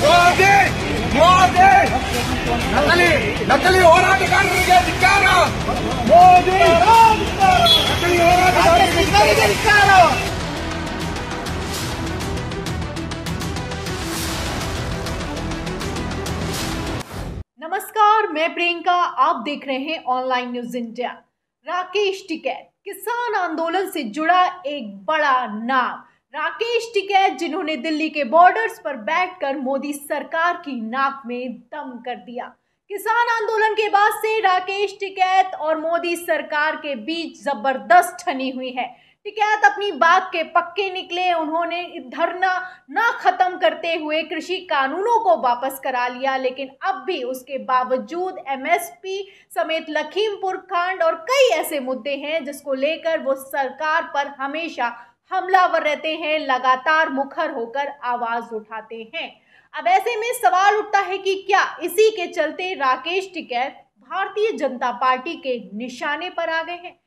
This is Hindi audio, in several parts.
ಮೋದಿ ಮೋದಿ ನಕಲಿ ನಕಲಿ ಹೋರಾಟಗಾರರಿಗೆ ಧಿಕ್ಕಾರ ಮೋದಿ ನಕಲಿ ಹೋರಾಟಗಾರರಿಗೆ ಧಿಕ್ಕಾರ नमस्कार मैं प्रियंका आप देख रहे हैं online news India Rakesh Tikait किसान आंदोलन से जुड़ा एक बड़ा नाम राकेश टिकैत, जिन्होंने दिल्ली के बॉर्डर्स पर बैठकर मोदी सरकार की नाक में दम कर दिया। किसान आंदोलन के बाद से राकेश टिकैत और मोदी सरकार के बीच ज़बरदस्त ठनी हुई है। टिकैत अपनी बात के पक्के निकले, उन्होंने धरना ना खत्म करते हुए कृषि कानूनों को वापस करा लिया, लेकिन अब भी उसके बावजूद एमएसपी समेत लखीमपुर कांड और कई ऐसे मुद्दे हैं जिसको लेकर वो सरकार पर हमेशा हमलावर रहते हैं, लगातार मुखर होकर आवाज़ उठाते हैं। अब ऐसे में सवाल उठता है कि क्या इसी के चलते राकेश टिकैत भारतीय जनता पार्टी के निशाने पर आ गए हैं?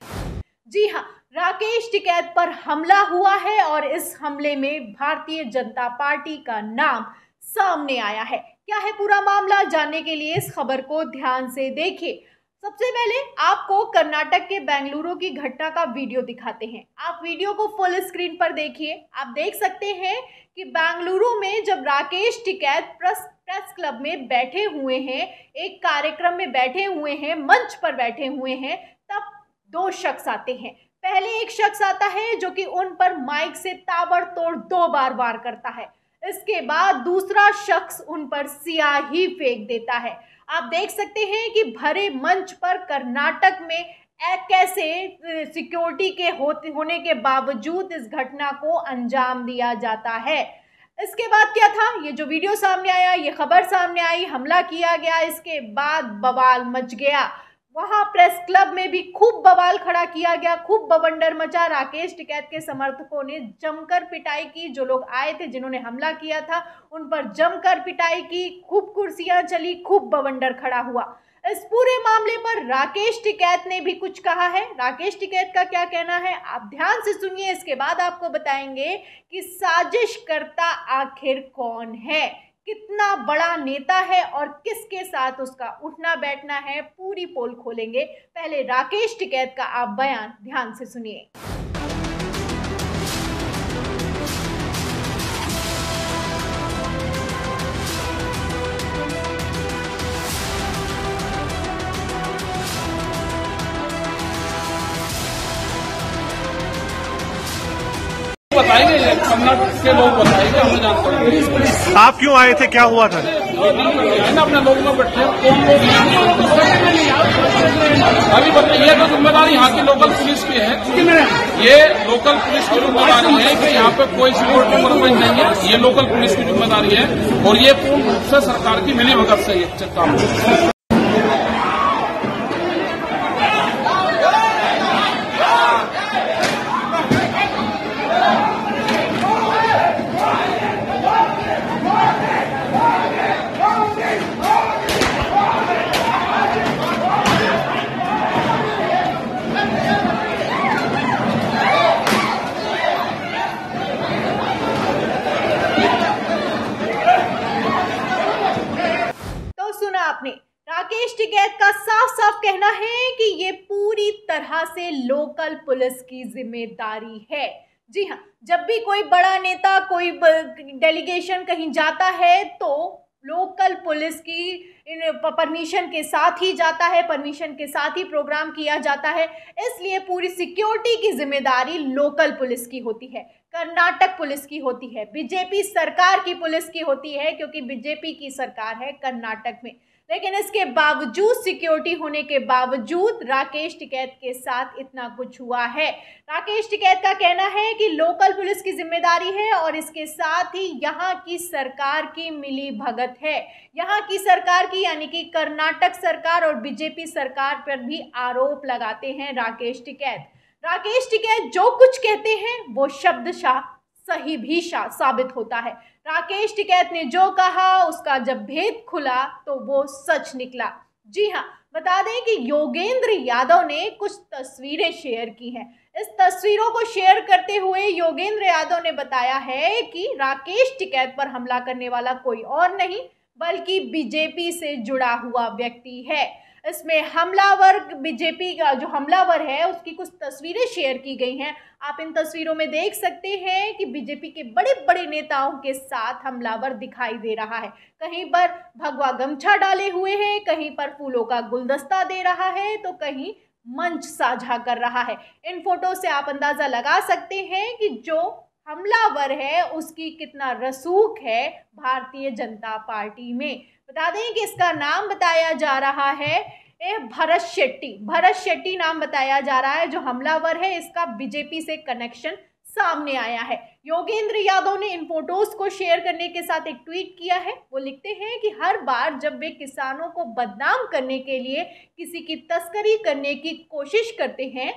जी हाँ राकेश टिकैत पर हमला हुआ है और इस हमले में भारतीय जनता पार्टी का नाम सामने आया है। क्या है पूरा मामला? जानने के लिए इस खबर को ध्यान से देखिए। सबसे पहले आपको कर्नाटक के बेंगलुरु की घटना का वीडियो दिखाते हैं। आप वीडियो को फुल स्क्रीन पर देखिए। आप देख सकते हैं कि बेंगलुरु में जब Rakesh Tikait press press club में बैठे हुए हैं, एक कार्यक्रम में बैठे हुए हैं, मंच पर बैठे हुए हैं, तब दो शख्स आते हैं। पहले एक शख्स आता है जो कि उन पर माइक से ताबड़तोड़ दो बार वार करता है। इसके बाद दूसरा शख्स उन पर सियाही फेंक देता है। आप देख सकते हैं कि भरे मंच पर कर्नाटक में कैसे सिक्योरिटी के होते, होने के बावजूद इस घटना को अंजाम दिया जाता है। इसके बाद क्या था? ये जो वीडियो सामने आया, ये खबर सामने आई, हमला किया गया, इसके बाद बवाल मच गया। वहाँ प्रेस क्लब में भी खूब बवाल खड़ा किया गया, खूब बवंडर मचा। राकेश टिकैत के समर्थकों ने जमकर पिटाई की। जो लोग आए थे, जिन्होंने हमला किया था, उन पर जमकर पिटाई की। खूब कुर्सियाँ चली, खूब बवंडर खड़ा हुआ। इस पूरे मामले पर राकेश टिकैत ने भी कुछ कहा है। राकेश टिकैत का क्या कहना है? आप ध्यान से सुनिए, इसके बाद आपको बताएँगे कि साजिश करता आखिर कौन है। कितना बड़ा नेता है और किसके साथ उसका उठना बैठना है, पूरी पोल खोलेंगे। पहले राकेश टिकैत का आप बयान ध्यान से सुनिए। बताएँगे के लोग बताएँगे हमें जानते हैं। आप क्यों आए थे? क्या हुआ था? ना अपने लोग में बैठे अभी बताइए तो ज़िम्मेदारी यहाँ की लोकल पुलिस की है ये लोकल पुलिस की ज़िम्मेदारी है कि यहाँ पे कोई सिक्योरिटी मरम्मत नहीं है ये लोकल पुलिस की ज़िम्मेदारी है और ये पूर्ण रूप से सरकार की मिली भगत से ये काम है तो आपने राकेश टिकैत का साफ़ साफ़ कहना है कि ये पूरी तरह से लोकल पुलिस की ज़िम्मेदारी है। जी हाँ जब भी कोई बड़ा नेता कोई डेलीगेशन कहीं जाता है तो लोकल पुलिस की परमिशन के साथ ही जाता है परमिशन के साथ ही प्रोग्राम किया जाता है। इसलिए पूरी सिक्योरिटी की ज़िम्मेदारी लोकल पुलिस की होती है, कर्नाटक पुलिस की होती है, बीजेपी सरकार की पुलिस की होती है, क्योंकि बीजेपी की सरकार है कर्नाटक में। लेकिन इसके बावजूद सिक्योरिटी होने के बावजूद राकेश टिकैत के साथ इतना कुछ हुआ है। राकेश टिकैत का कहना है कि लोकल पुलिस की ज़िम्मेदारी है और इसके साथ ही यहाँ की सरकार की मिली भगत है। यहाँ की सरकार की, यानी कि कर्नाटक सरकार और बीजेपी सरकार पर भी आरोप लगाते हैं राकेश टिकैत। राकेश टिकैत जो कुछ कहते हैं वो शब्दशाह सही भी साबित होता है। राकेश टिकैत ने जो कहा, उसका जब भेद खुला तो वो सच निकला। जी हाँ बता दें कि योगेंद्र यादव ने कुछ तस्वीरें शेयर की हैं। इस तस्वीरों को शेयर करते हुए योगेंद्र यादव ने बताया है कि राकेश टिकैत पर हमला करने वाला कोई और नहीं, बल्कि बीजेपी से जुड़ा हुआ व्यक्ति है। इसमें हमलावर, बीजेपी का जो हमलावर है, उसकी कुछ तस्वीरें शेयर की गई हैं। आप इन तस्वीरों में देख सकते हैं कि बीजेपी के बड़े बड़े नेताओं के साथ हमलावर दिखाई दे रहा है। कहीं पर भगवा गमछा डाले हुए हैं, कहीं पर फूलों का गुलदस्ता दे रहा है तो कहीं मंच साझा कर रहा है। इन फ़ोटो से आप अंदाज़ा लगा सकते हैं कि जो हमलावर है, उसकी कितना रसूख है भारतीय जनता पार्टी में। बता दें कि इसका नाम बताया जा रहा है, ए, भरत शेट्टी। भरत शेट्टी नाम बताया जा रहा है, जो हमलावर है, इसका बीजेपी से कनेक्शन सामने आया है। योगेंद्र यादव ने इन फ़ोटोज़ को शेयर करने के साथ एक ट्वीट किया है। वो लिखते हैं कि हर बार जब वे किसानों को बदनाम करने के लिए किसी की तस्करी करने की कोशिश करते हैं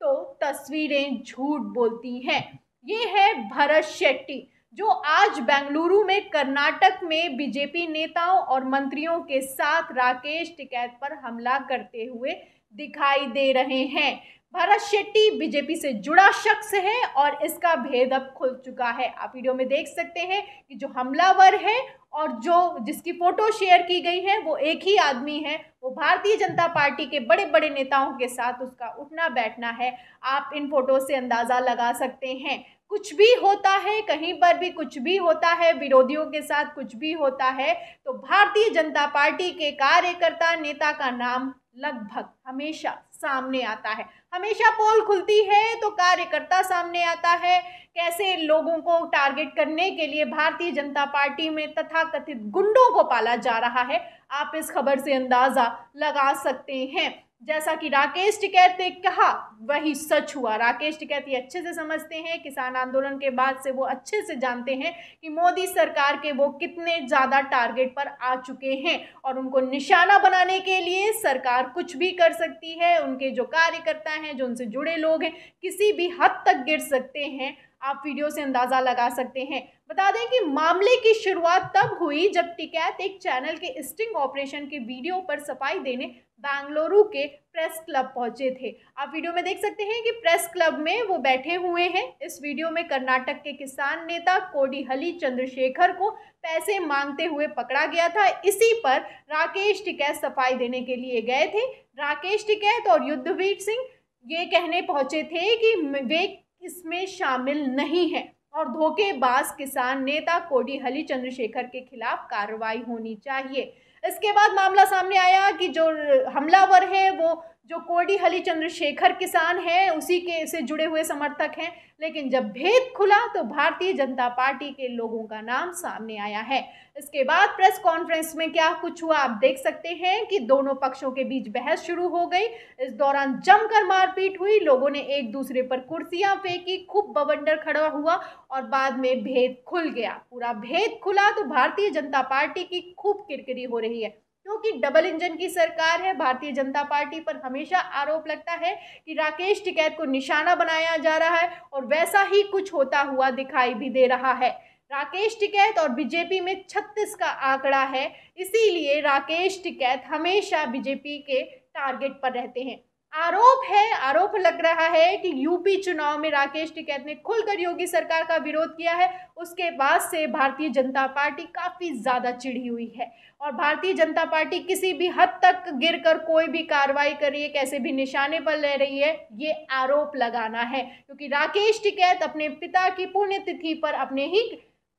तो तस्वीरें झूठ बोलती हैं। ये है भरत शेट्टी। जो आज बेंगलुरु में कर्नाटक में बीजेपी नेताओं और मंत्रियों के साथ राकेश टिकैत पर हमला करते हुए दिखाई दे रहे हैं। भरत शेट्टी बीजेपी से जुड़ा शख्स है और इसका भेद अब खुल चुका है। आप वीडियो में देख सकते हैं कि जो हमलावर है और जो जिसकी फ़ोटो शेयर की गई है, वो एक ही आदमी है। वो भारतीय जनता पार्टी के बड़े बड़े नेताओं के साथ उसका उठना बैठना है। आप इन फ़ोटो से अंदाज़ा लगा सकते हैं। कुछ भी होता है, कहीं पर भी कुछ भी होता है, विरोधियों के साथ कुछ भी होता है तो भारतीय जनता पार्टी के कार्यकर्ता नेता का नाम लगभग हमेशा सामने आता है। हमेशा पोल खुलती है तो कार्यकर्ता सामने आता है। कैसे लोगों को टारगेट करने के लिए भारतीय जनता पार्टी में तथाकथित गुंडों को पाला जा रहा है, आप इस खबर से अंदाज़ा लगा सकते हैं। जैसा कि राकेश टिकैत ने कहा, वही सच हुआ। राकेश टिकैत ये अच्छे से समझते हैं, किसान आंदोलन के बाद से वो अच्छे से जानते हैं कि मोदी सरकार के वो कितने ज़्यादा टारगेट पर आ चुके हैं और उनको निशाना बनाने के लिए सरकार कुछ भी कर सकती है। उनके जो कार्यकर्ता हैं, जो उनसे जुड़े लोग हैं, किसी भी हद तक गिर सकते हैं। आप वीडियो से अंदाज़ा लगा सकते हैं। बता दें कि मामले की शुरुआत तब हुई जब टिकैत एक चैनल के स्टिंग ऑपरेशन के वीडियो पर सफ़ाई देने बेंगलुरु के प्रेस क्लब पहुँचे थे। आप वीडियो में देख सकते हैं कि प्रेस क्लब में वो बैठे हुए हैं। इस वीडियो में कर्नाटक के किसान नेता कोडीहली चंद्रशेखर को पैसे मांगते हुए पकड़ा गया था। इसी पर राकेश टिकैत सफ़ाई देने के लिए गए थे। राकेश टिकैत और युद्धवीर सिंह ये कहने पहुँचे थे कि वे इसमें शामिल नहीं है। और धोखेबाज किसान नेता कोडी हली चंद्रशेखर के खिलाफ कार्रवाई होनी चाहिए। इसके बाद मामला सामने आया कि जो हमलावर है, वो कोडी हली चंद्रशेखर किसान है, उसी के से जुड़े हुए समर्थक हैं। लेकिन जब भेद खुला तो भारतीय जनता पार्टी के लोगों का नाम सामने आया है। इसके बाद प्रेस कॉन्फ्रेंस में क्या कुछ हुआ, आप देख सकते हैं कि दोनों पक्षों के बीच बहस शुरू हो गई। इस दौरान जमकर मारपीट हुई, लोगों ने एक दूसरे पर कुर्सियाँ फेंकी, खूब बवंडर खड़ा हुआ और बाद में भेद खुल गया। पूरा भेद खुला तो भारतीय जनता पार्टी की खूब किरकिरी हो रही है। क्योंकि डबल इंजन की सरकार है, भारतीय जनता पार्टी पर हमेशा आरोप लगता है कि राकेश टिकैत को निशाना बनाया जा रहा है और वैसा ही कुछ होता हुआ दिखाई भी दे रहा है। राकेश टिकैत और बीजेपी में 36 का आंकड़ा है, इसीलिए राकेश टिकैत हमेशा बीजेपी के टारगेट पर रहते हैं। आरोप है, आरोप लग रहा है कि यूपी चुनाव में राकेश टिकैत ने खुलकर योगी सरकार का विरोध किया है। उसके बाद से भारतीय जनता पार्टी काफ़ी ज़्यादा चिढ़ी हुई है और भारतीय जनता पार्टी किसी भी हद तक गिरकर कोई भी कार्रवाई कर रही है, कैसे भी निशाने पर ले रही है, ये आरोप लगाना है। क्योंकि राकेश टिकैत अपने पिता की पुण्यतिथि पर अपने ही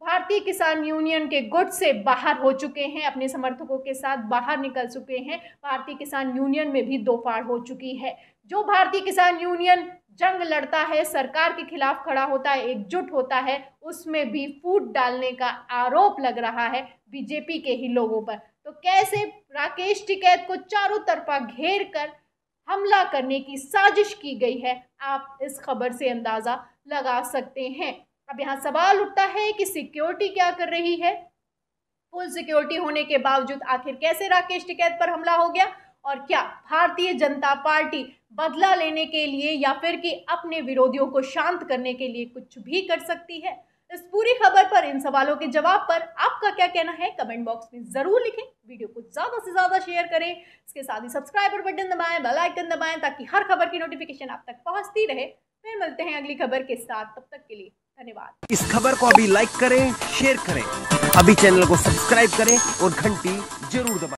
भारतीय किसान यूनियन के गुट से बाहर हो चुके हैं, अपने समर्थकों के साथ बाहर निकल चुके हैं। भारतीय किसान यूनियन में भी दो फाड़ हो चुकी है। जो भारतीय किसान यूनियन जंग लड़ता है, सरकार के खिलाफ खड़ा होता है, एकजुट होता है, उसमें भी फूट डालने का आरोप लग रहा है बीजेपी के ही लोगों पर। तो कैसे राकेश टिकैत को चारों तरफा घेर कर हमला करने की साजिश की गई है, आप इस खबर से अंदाज़ा लगा सकते हैं। अब यहाँ सवाल उठता है कि सिक्योरिटी क्या कर रही है? फुल सिक्योरिटी होने के बावजूद आखिर कैसे राकेश टिकैत पर हमला हो गया? और क्या भारतीय जनता पार्टी बदला लेने के लिए या फिर कि अपने विरोधियों को शांत करने के लिए कुछ भी कर सकती है? इस पूरी खबर पर, इन सवालों के जवाब पर आपका क्या कहना है? कमेंट बॉक्स में ज़रूर लिखें। वीडियो को ज़्यादा से ज़्यादा शेयर करें। इसके साथ ही सब्सक्राइबर बटन दबाएँ बेल आइकन दबाएँ, ताकि हर खबर की नोटिफिकेशन आप तक पहुँचती रहे। फिर मिलते हैं अगली खबर के साथ। तब तक के लिए। धन्यवाद। इस खबर को अभी लाइक करें शेयर करें। अभी चैनल को सब्सक्राइब करें और घंटी ज़रूर दबाएँ।